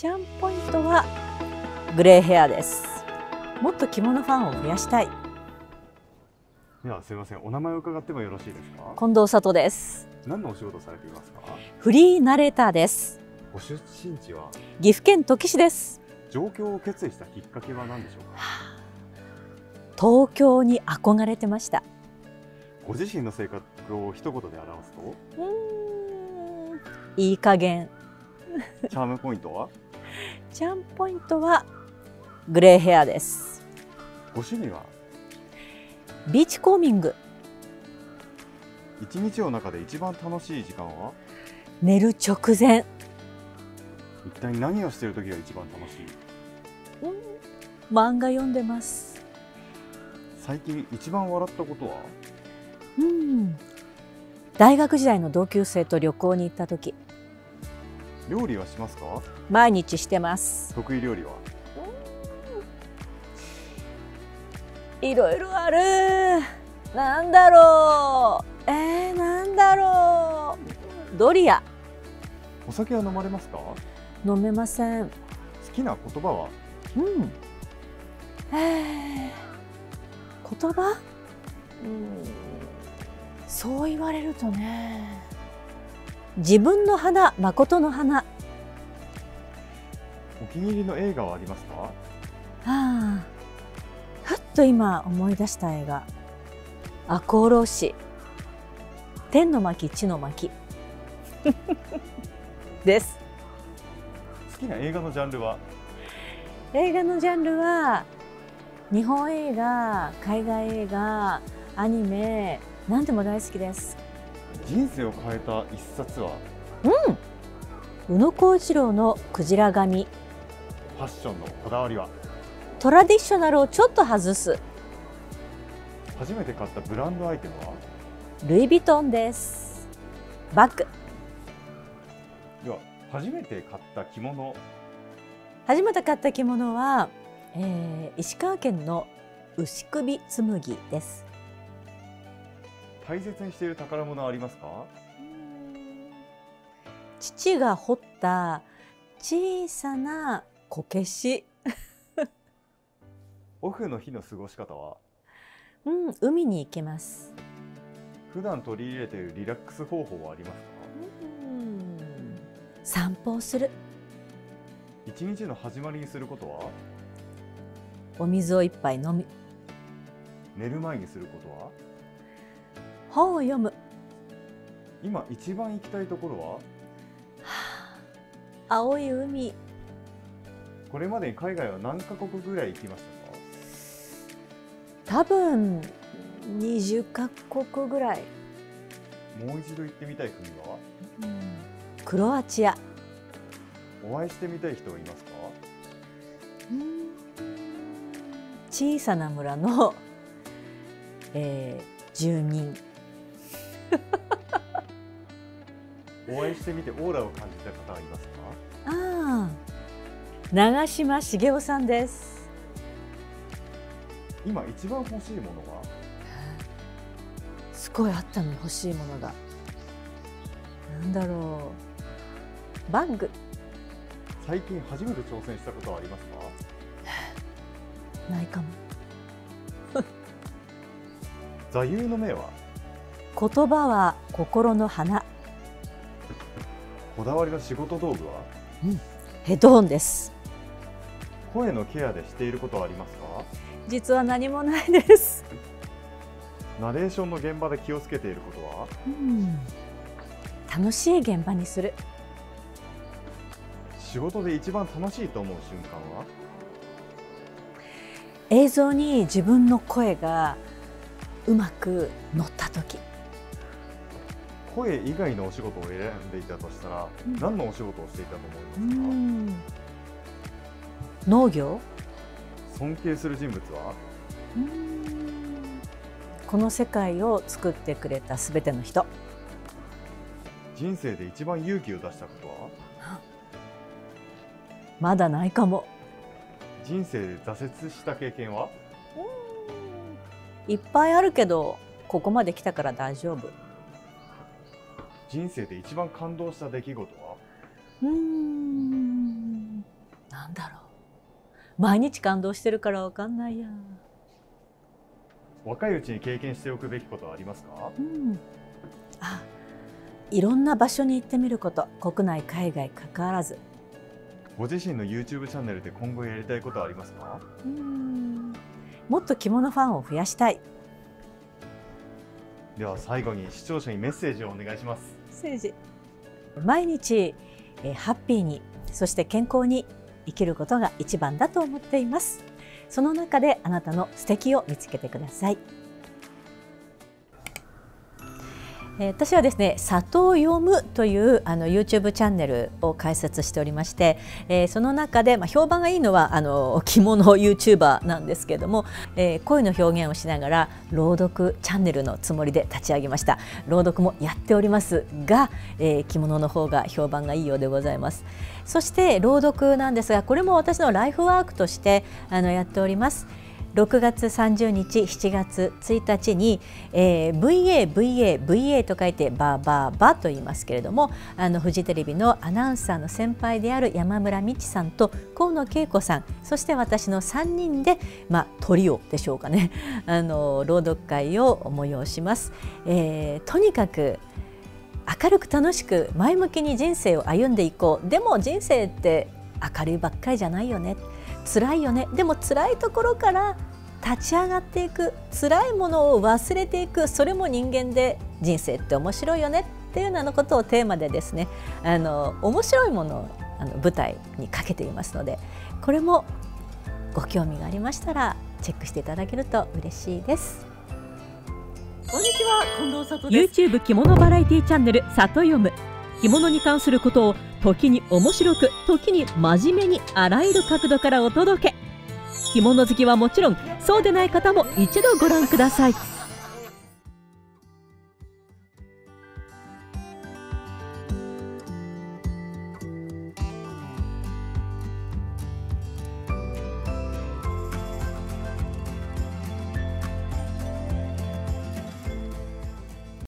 チャンポイントはグレーヘアです。もっと着物ファンを増やしたい。ではすみません。お名前を伺ってもよろしいですか？近藤里です。何のお仕事されていますか？フリーナレーターです。ご出身地は？岐阜県土岐市です。上京を決意したきっかけは何でしょうか？東京に憧れてました。ご自身の性格を一言で表すと？いい加減。チャームポイントは？チャンポイントはグレーヘアです。ご趣味は？ビーチコーミング。一日の中で一番楽しい時間は？寝る直前。一体何をしている時が一番楽しい？漫画読んでます。最近一番笑ったことは？うん。大学時代の同級生と旅行に行った時料理はしますか？毎日してます。得意料理は？いろいろある。なんだろう。えー、なんだろう。ドリア。お酒は飲まれますか？好飲めません。きな言葉は？うん。えー、言葉？うん。そう言われるとね自分の花誠の花。お気に入りの映画はありますか？ああふっと今思い出した映画「赤穂浪士。天の巻地の巻」です。好きな映画のジャンルは？映画のジャンルは日本映画海外映画アニメ何でも大好きです人生を変えた一冊は？宇野幸一郎のクジラ髪ファッションのこだわりは？トラディショナルをちょっと外す。初めて買ったブランドアイテムは？ルイ・ヴィトンです。バッグ。では初めて買った着物。初めて買った着物は、えー石川県の牛首紬です大切にしている宝物はありますか？父が彫った小さなこけし、オフの日の過ごし方は？うん、海に行けます。普段取り入れているリラックス方法はありますか？うん。散歩をする。一日の始まりにすることは？お水を一杯飲み。寝る前にすることは？本を読む。今一番行きたいところは？青い海。これまでに海外は何カ国ぐらい行きましたか？多分20カ国ぐらい、もう一度行ってみたい国は？うん。クロアチア。お会いしてみたい人はいますか？小さな村の、えー住民お会いしてみてオーラを感じた方はいますか？ああ長嶋茂雄さんです。今一番欲しいものは？すごいあったのに欲しいものが。なんだろう。バッグ。最近初めて挑戦したことはありますか？ないかも。座右の銘は？言葉は心の花。こだわりの仕事道具は？ヘッドホンです。声のケアでしていることはありますか？実は何もないです、ナレーションの現場で気をつけていることは？うん、楽しい現場にする。仕事で一番楽しいと思う瞬間は？映像に自分の声がうまく乗った時声以外のお仕事を選んでいたとしたら、うん。何のお仕事をしていたとう思いますん。農業？か尊敬する人物は？この世界を作ってくれたすべての人。人生で一番勇気を出したことは？まだないかも。人生で挫折した経験は？いっぱいあるけどここまで来たから大丈夫人生で一番感動した出来事は？うーん。なんだろう。毎日感動してるからわかんないや。若いうちに経験しておくべきことはありますか？うん。あいろんな場所に行ってみること。国内海外関わらず。ご自身の YouTube チャンネルで今後やりたいことはありますか？うん。もっと着物ファンを増やしたい。では最後に視聴者にメッセージをお願いしますセージ。毎日えーハッピーにそして健康に生きることが一番だと思っています。その中であなたの素敵を見つけてください。私はですね里を読むというあの YouTube チャンネルを開設しておりまして、えーその中で、まあ、評判がいいのはあの着物 YouTuber なんですけども、えー声の表現をしながら朗読チャンネルのつもりで立ち上げました。朗読もやっておりますが、えー着物の方が評判がいいようでございます。そして朗読なんですがこれも私のライフワークとしてあのやっております。6月30日7月1日に、えー VA、VA、VA と書いてバーバーバと言いますけれどもあのフジテレビのアナウンサーの先輩である山村美智さんと河野恵子さんそして私の3人で、まあ、トリオでしょうかね。あの朗読会を催します。えーとにかく明るく楽しく前向きに人生を歩んでいこう。でも人生って明るいばっかりじゃないよね。辛いよね。でも辛いところから立ち上がっていく。辛いものを忘れていく。それも人間で人生って面白いよね。っていうようなことをテーマでですね。あの面白いものをあの舞台にかけていますので。これもご興味がありましたらチェックしていただけると嬉しいです。こんにちは。近藤里です。YouTube 着物バラエティチャンネル里読む着物に関することを時に面白く時に真面目にあらゆる角度からお届け。着物好きはもちろんそうでない方も一度ご覧ください。